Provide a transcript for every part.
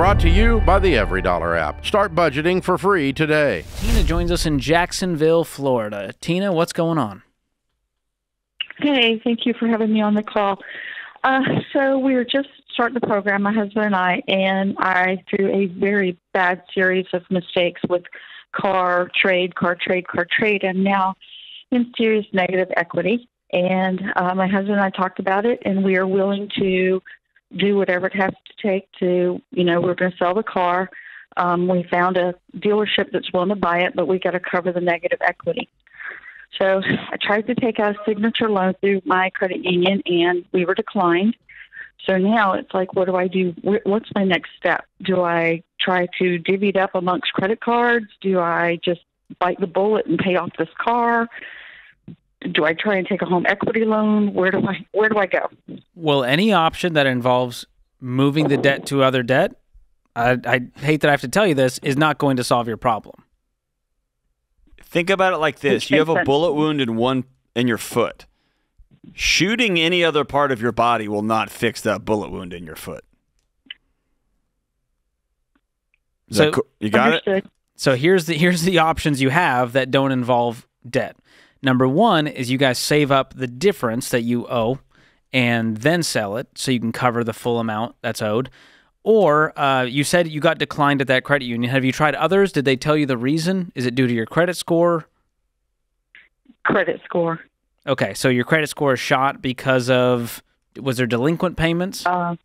Brought to you by the EveryDollar app. Start budgeting for free today. Tina joins us in Jacksonville, Florida. Tina, what's going on? Hey, thank you for having me on the call. Uh, so we were just starting the program, my husband and I, and I through a very bad series of mistakes with car trade, car trade, car trade, and now in serious negative equity. And uh, my husband and I talked about it, and we are willing to do whatever it has to take to, you know, we're going to sell the car. Um, we found a dealership that's willing to buy it, but we got to cover the negative equity. So I tried to take out a signature loan through my credit union, and we were declined. So now it's like, what do I do? What's my next step? Do I try to divvy it up amongst credit cards? Do I just bite the bullet and pay off this car? Do I try and take a home equity loan? Where do I where do I go? Well, any option that involves moving the debt to other debt, I, I hate that I have to tell you this, is not going to solve your problem. Think about it like this: you have a bullet wound in one in your foot. Shooting any other part of your body will not fix that bullet wound in your foot. Is So- co- you got it. So here's the here's the options you have that don't involve debt. Number one is you guys save up the difference that you owe and then sell it so you can cover the full amount that's owed. Or uh, you said you got declined at that credit union. Have you tried others? Did they tell you the reason? Is it due to your credit score? Credit score. Okay, so your credit score is shot because of was there delinquent payments? Uh,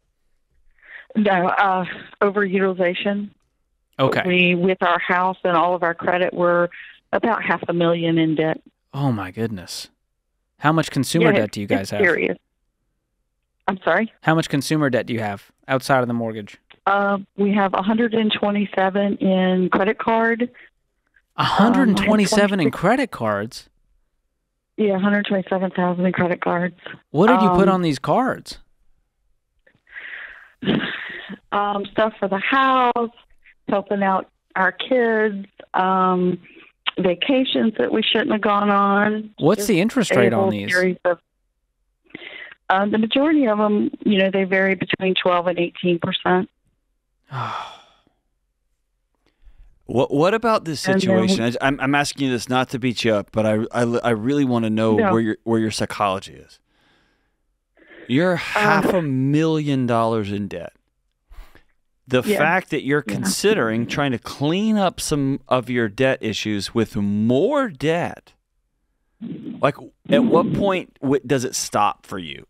no, uh, overutilization. Okay. We, with our house and all of our credit, we're about half a million in debt. Oh my goodness. How much consumer Yeah, debt do you guys have? Serious. I'm sorry. How much consumer debt do you have outside of the mortgage? Uh, we have 127 in credit card. 127 in credit cards. Yeah, 127,000 in credit cards. What did you put Um, on these cards? Um, stuff for the house, helping out our kids, um, vacations that we shouldn't have gone on. What's Just the interest rate on these? of- um, the majority of them, you know, they vary between 12 and 18 percent. What What about this And then- situation? I, I'm I'm asking you this not to beat you up, but I I, I really want to know No. where your where your psychology is. You're half a million dollars in debt. The Yeah. fact that you're Yeah. considering trying to clean up some of your debt issues with more debt, like at what point does it stop for you?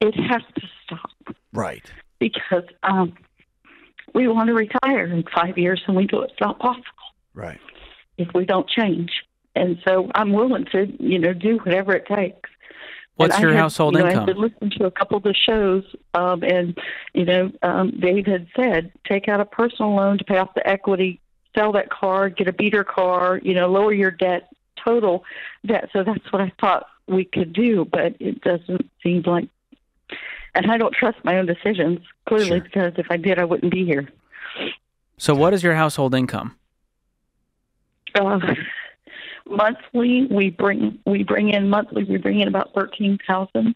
It has to stop Right. because um, we want to retire in five years, and we know it's not possible Right. if we don't change. And so I'm willing to, you know, do whatever it takes. What's your had- household you know, income? I had listened to a couple of the shows, um, and you know, um, Dave had said take out a personal loan to pay off the equity, sell that car, get a beater car, you know, lower your debt, total debt. So that's what I thought we could do, but it doesn't seem like. And I don't trust my own decisions clearly Sure. because if I did, I wouldn't be here. So what is your household income? Uh, monthly, we bring we bring in monthly. We bring in about thirteen thousand.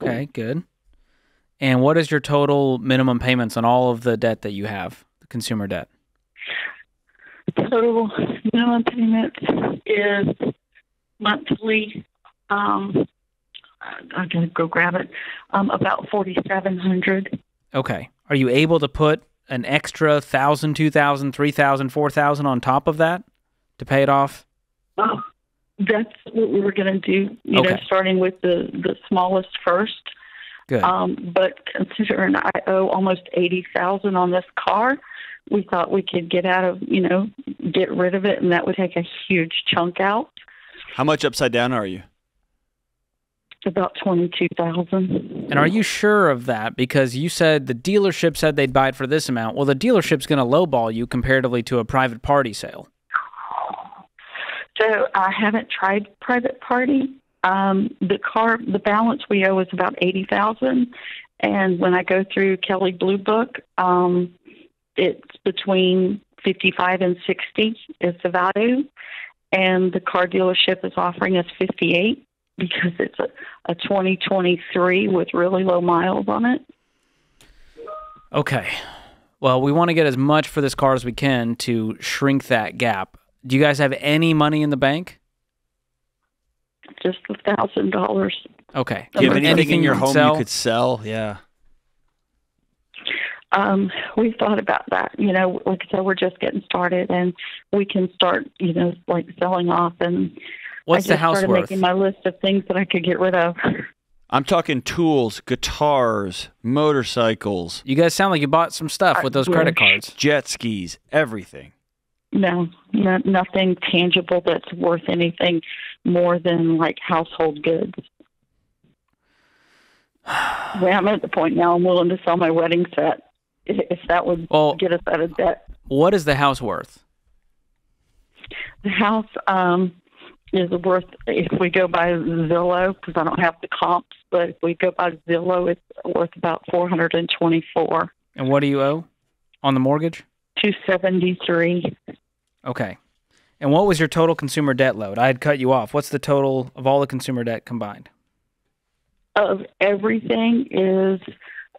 Okay, good. And what is your total minimum payments on all of the debt that you have, the consumer debt? total minimum payment is monthly. Um, I'm gonna go grab it. Um, about forty seven hundred. Okay. Are you able to put an extra thousand, two thousand, three thousand, four thousand on top of that to pay it off? Oh, that's what we were gonna do. You know, starting with the the smallest first. Good. Um, but considering I owe almost eighty thousand on this car, we thought we could get out of you know get rid of it, and that would take a huge chunk out. How much upside down are you? About twenty two thousand. And are you sure of that? Because you said the dealership said they'd buy it for this amount. Well, the dealership's going to lowball you comparatively to a private party sale. So I haven't tried private party. Um, the car, the balance we owe is about eighty thousand, and when I go through Kelley Blue Book, um, it's between fifty-five and sixty is the value, and the car dealership is offering us fifty-eight because it's a, a twenty twenty-three with really low miles on it. Okay. Well, we want to get as much for this car as we can to shrink that gap. Do you guys have any money in the bank? Just a thousand dollars. Okay. Do you have anything, in your you home sell? you could sell? Yeah. Um, we thought about that. You know, like I said, we're just getting started, and we can start, you know, like selling off. And What's I the just house started worth? making my list of things that I could get rid of. I'm talking tools, guitars, motorcycles, You guys sound like you bought some stuff with those credit cards. jet skis, everything. No, no, nothing tangible that's worth anything more than like household goods. well, I'm at the point now. I'm willing to sell my wedding set if that would Well- get us out of debt. What is the house worth? The house um, is worth if we go by Zillow because I don't have the comps, but if we go by Zillow, it's worth about four hundred and twenty-four, And what do you owe on the mortgage? two seventy-three. Okay. And what was your total consumer debt load? I had cut you off. What's the total of all the consumer debt combined? Of everything is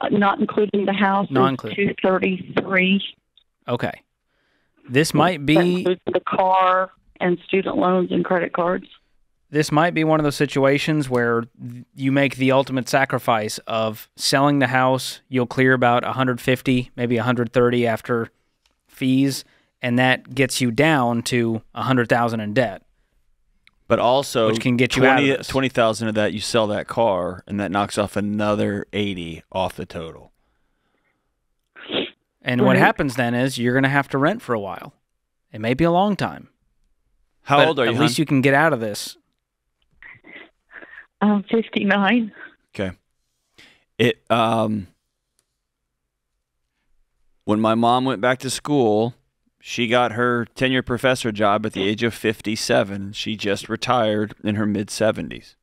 uh, not including the house. Not is included. two thirty-three. Okay. This might be the car and student loans and credit cards. this might be one of those situations where you make the ultimate sacrifice of selling the house, you'll clear about 150, maybe 130 after fees, and that gets you down to a 100,000 in debt. But also, Which can get you out of this. 20,000 of that, you sell that car, and that knocks off another 80 off the total. And what happens then is you're going to have to rent for a while. It may be a long time. How but old are you? At least hon? you can get out of this. Um, fifty-nine. Okay. It um when my mom went back to school, she got her tenure professor job at the age of 57. She just retired in her mid 70s.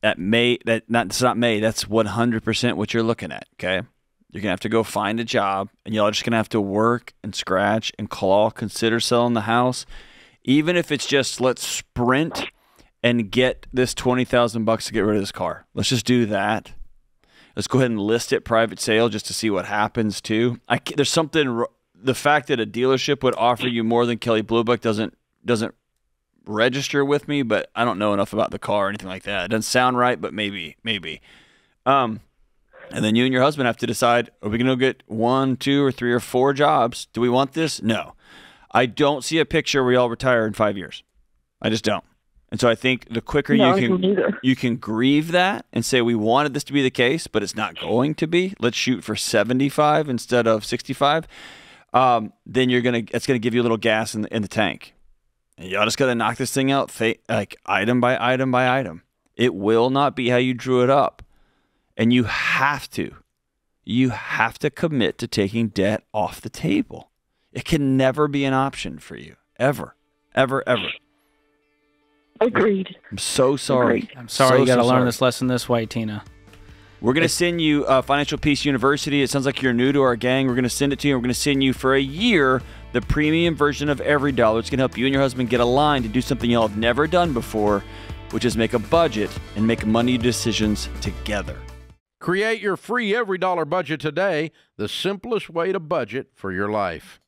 That may that not it's not May, that's 100% what you're looking at, okay? You're going to have to go find a job and y'all just going to have to work and scratch and claw, consider selling the house. Even if it's just let's sprint and get this 20,000 bucks to get rid of this car. Let's just do that. Let's go ahead and list it private sale just to see what happens too. I there's something the fact that a dealership would offer you more than Kelley Blue Book doesn't doesn't register with me, but I don't know enough about the car or anything like that. It doesn't sound right, but maybe maybe. Um and then you and your husband have to decide are we going to get one, two, or three, or four jobs? Do we want this? No. I don't see a picture where y'all retire in five years. I just don't. And so I think the quicker No, you can you can grieve that and say we wanted this to be the case, but it's not going to be. Let's shoot for 75 instead of 65. Um, then you're gonna it's gonna give you a little gas in the, in the tank. And y'all just gotta knock this thing out fa- like item by item by item. It will not be how you drew it up, and you have to, you have to commit to taking debt off the table. It can never be an option for you ever, ever, ever. Agreed. I'm so sorry. Agreed. I'm sorry So, you got to so learn sorry. this lesson this way, Tina. We're going to send you uh, Financial Peace University. It sounds like you're new to our gang. We're going to send it to you. We're going to send you for a year the premium version of EveryDollar. It's going to help you and your husband get aligned to do something y'all have never done before, which is make a budget and make money decisions together. Create your free every dollar budget today, the simplest way to budget for your life.